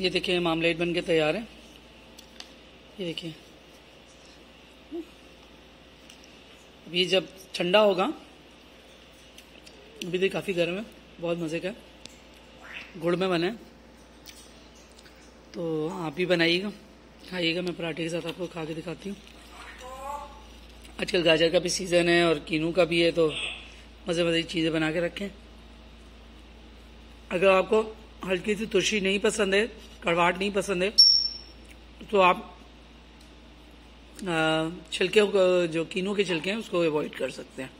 ये देखिए मामलेट बन के तैयार है। ये देखिए। ये जब ठंडा होगा, अभी तो काफ़ी गर्म है, बहुत मज़े का। गुड़ में बने। तो आप भी बनाइएगा, खाइएगा, मैं पराठे के साथ आपको खा के दिखाती हूँ। आजकल गाजर का भी सीज़न है और कीनू का भी है तो मज़े मज़े चीज़ें बना के रखें। अगर आपको हल्की सी तुलसी नहीं पसंद है, कड़वाहट नहीं पसंद है तो आप छिलके जो कीनू के छिलके हैं, उसको अवॉइड कर सकते हैं।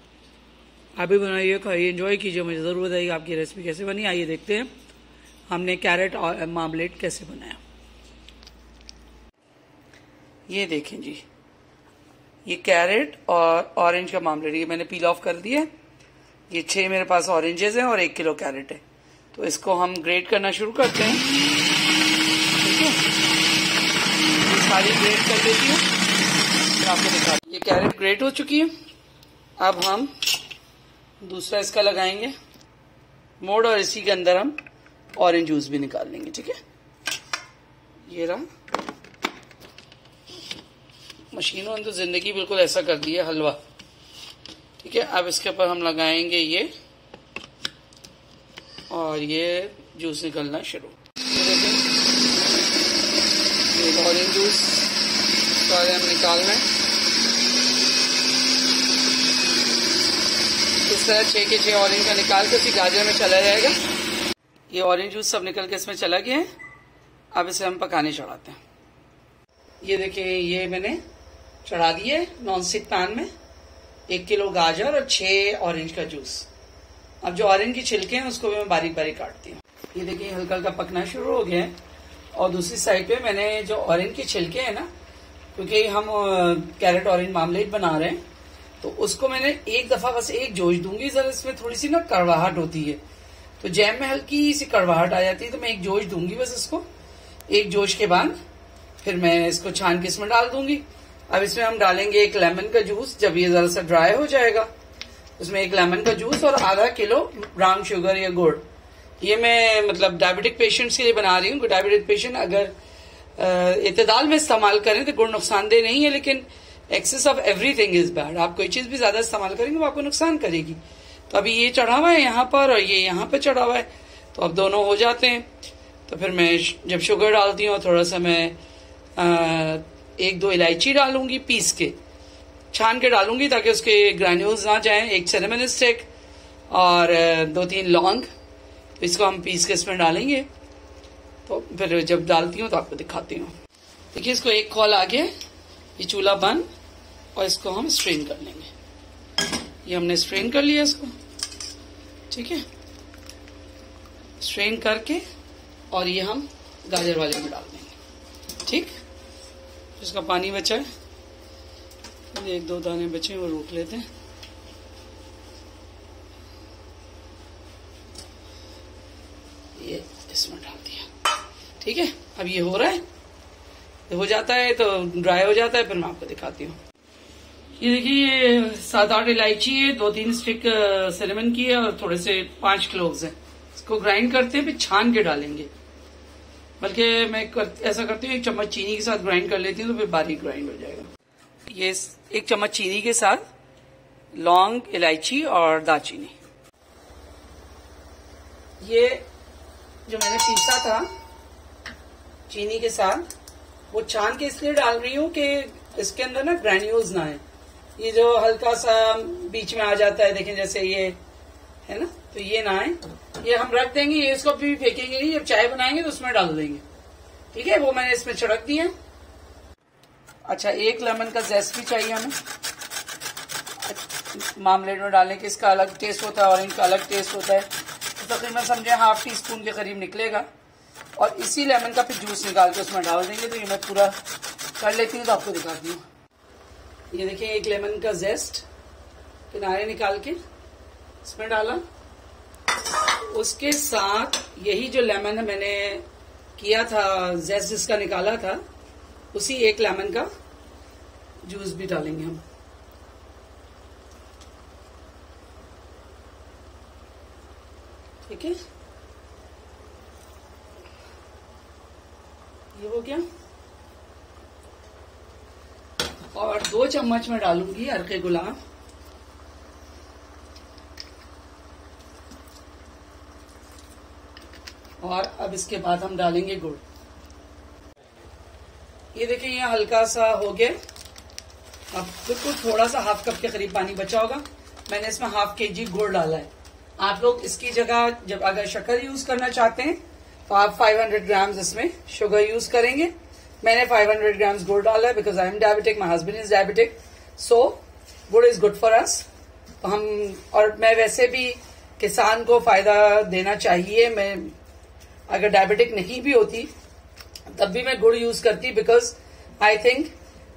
आप भी बनाइए, खाइए एंजॉय कीजिए, मुझे ज़रूर बताइए आपकी रेसिपी कैसे बनी। आइए देखते हैं, हमने कैरेट और मामलेट कैसे बनाया। ये देखें जी, ये कैरेट और ऑरेंज का मामलेट ये मैंने पील ऑफ़ कर दिया ये छह मेरे पास ऑरेंजेस हैं और एक किलो कैरेट है। तो इसको हम ग्रेट करना शुरू करते हैं। ठीक है? सारी ग्रेट कर देती हूँ। आपको दिखा ये कैरेट ग्रेट हो चुकी है। अब हम दूसरा इसका लगाएँगे। मोड और इसी के अंदर हम ऑरेंज जूस भी निकाल लेंगे, ठीक है? ये रहा। मशीनों ने तो ज़िंदगी बिल्कुल ऐसा कर दी है, हलवा। ठीक है? अब इसके ऊपर हम लगाएँगे ये। और ये जूस निकलना शुरू। ऑरेंज जूस सारे हम निकाल रहे हैं। इस तरह छः के छह ऑरेंज का निकाल के फिर गाजर में चला जाएगा। ये ऑरेंज जूस सब निकल के इसमें चला गया है। अब इसे हम पकाने चढ़ाते हैं। ये देखिए, ये मैंने चढ़ा दिए नॉन स्टिक पैन में। एक किलो गाजर और छह ऑरेंज का जूस अब जो ऑरेंज की छिलके हैं, उसको भी मैं बारीक बारीक काटती हूँ। ये देखिए हल्का हल्का पकना शुरू हो गया है। और दूसरी साइड पे मैंने जो ऑरेंज के छिलके हैं ना, क्योंकि हम कैरेट ऑरेंज मामलेट बना रहे हैं तो उसको मैंने एक दफ़ा बस एक जोश दूँगी, जरा इसमें थोड़ी सी ना कड़वाहट होती है। तो जैम में हल्की सी कड़वाहट आ जाती है तो मैं एक जोश दूँगी बस इसको। एक जोश के बाद फिर मैं इसको छान के इसमें डाल दूँगी। अब इसमें हम डालेंगे एक लेमन का जूस जब ये जरा सा ड्राई हो जाएगा। उसमें एक लेमन का जूस और आधा किलो ब्राउन शुगर या गुड़। ये मैं मतलब डायबिटिक पेशेंट्स के लिए बना रही हूँ। डायबिटिक पेशेंट अगर इतदाल में इस्तेमाल करें तो गुड़ नुकसानदेह नहीं है लेकिन excess of everything is bad आप कोई चीज़ भी ज़्यादा इस्तेमाल करेंगे वो आपको नुकसान करेगी। तो अभी ये चढ़ा हुआ है यहाँ पर और ये यहाँ पर चढ़ा हुआ है। तो अब दोनों हो जाते हैं। तो फिर मैं जब शुगर डालती हूँ थोड़ा सा मैं आ, एक दो इलायची डालूँगी पीस के। छान के डालूँगी ताकि उसके ग्रैन्यूल्स ना जाए। एक सेरेमन स्टिक और दो तीन लौंग। इसको हम पीस के इसमें डालेंगे। तो फिर जब डालती हूँ तो आपको दिखाती हूँ। देखिए, इसको एक कॉल आगे ये चूल्हा बंद और इसको हम स्ट्रेन कर लेंगे। ये हमने स्ट्रेन कर लिया इसको। ठीक है? स्ट्रेन करके और ये हम गाजर वाले में डाल देंगे। ठीक? इसका पानी बचा है। एक दो दाने बचे वो रोक लेते हैं। ये इसमें डाल दिया। ठीक है अब ये हो रहा है। हो जाता है तो ड्राई हो जाता है फिर मैं आपको दिखाती हूँ। ये देखिए ये सात आठ इलायची है दो तीन स्टिक सिनेमन की है और थोड़े से पाँच क्लोव्स है। इसको ग्राइंड करते हैं फिर छान के डालेंगे। बल्कि मैं कर, ऐसा करती हूँ एक चम्मच चीनी के साथ ग्राइंड कर लेती हूँ तो फिर बारीक ग्राइंड हो जाएगा। ये एक चम्मच चीनी के साथ लौंग, इलायची और दालचीनी। ये जो मैंने पीसा था चीनी के साथ, वो छान के इसलिए डाल रही हूँ कि इसके अंदर ना ग्रैन्यूल्स ना है ये जो हल्का सा बीच में आ जाता है, देखें जैसे ये, है ना? तो ये ना है ये हम रख देंगे, ये इसको भी फेंकेंगे नहीं, जब चाय बनाएँगे तो उसमें डाल देंगे। ठीक है? वो मैंने इसमें छिड़क दिया अच्छा एक लेमन का जेस्ट भी चाहिए हमें। मामलेट में डालने के इसका अलग टेस्ट होता है ऑरेंज का अलग टेस्ट होता है। तो तकरीबन समझे हाफ़ टी स्पून के करीब निकलेगा। और इसी लेमन का फिर जूस निकाल के उसमें डाल देंगे। तो ये मैं पूरा कर लेती हूँ तो आपको दिखाती हूँ। ये देखिए, एक लेमन का जेस्ट किनारे निकाल के इसमें डाला। उसके साथ यही जो लेमन मैंने किया था जेस्ट जिसका निकाला था उसी एक लेमन का जूस भी डालेंगे हम। ठीक है? ये हो गया। और दो चम्मच में डालूँगी अरके गुलाब। और अब इसके बाद हम डालेंगे गुड़। ये देखिए, ये हल्का सा हो गया। अब बिल्कुल थोड़ा सा हाफ़ कप के करीब पानी बचा होगा। मैंने इसमें हाफ़ के जी गुड़ डाला है। आप लोग इसकी जगह जब अगर शक्कर यूज़ करना चाहते हैं तो आप 500 ग्राम्स इसमें शुगर यूज़ करेंगे। मैंने 500 ग्राम्स गुड़ डाला है because I am diabetic my husband is diabetic so gur is good for us हम, और मैं वैसे भी किसान को फ़ायदा देना चाहिए। मैं, अगर डायबिटिक नहीं भी होती तब भी मैं गुड़ यूज़ करती बिकॉज़ आई थिंक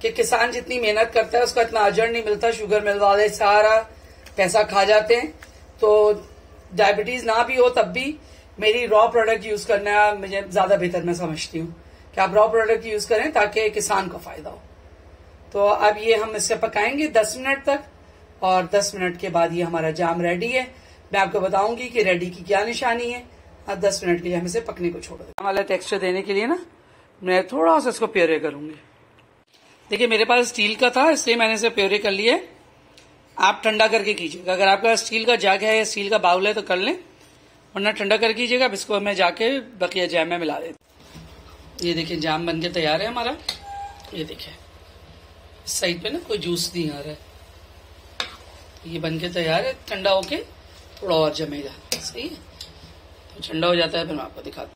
कि किसान जितनी मेहनत करता है, उसका इतना अजर नहीं मिलता शुगर मिल वाले सारा पैसा खा जाते हैं। तो डायबिटीज़ ना भी हो तब भी मेरी रॉ प्रोडक्ट यूज़ करना मुझे ज़्यादा बेहतर मैं समझती हूँ। कि आप रॉ प्रोडक्ट यूज़ करें ताकि किसान को फ़ायदा हो। तो अब ये हम इसे पकाएँगे 10 मिनट तक और 10 मिनट के बाद ये हमारा जाम रेडी है। मैं आपको बताऊँगी कि रेडी की क्या निशानी है। अब 10 मिनट के लिए हम इसे पकने को छोड़ दें वाला टेक्सचर देने के लिए ना मैं थोड़ा सा इसको प्योरे करूँगी। देखिए, मेरे पास स्टील का था, इसलिए मैंने इसे प्योरे कर है आप ठंडा करके कीजिएगा। अगर आपका स्टील का जग है या स्टील का बाउल है तो कर लें। वरना ठंडा कर कीजिएगा, अब इसको मैं जाके बकिया जैम में मिला देती ये देखिए, जाम बन के तैयार है हमारा। ये देखिए साइड पे ना कोई जूस नहीं आ रहा है। ये बन के तैयार है, ठंडा होके थोड़ा और जमेगा। सही है? तो ठंडा हो जाता है, फिर मैं आपको दिखाता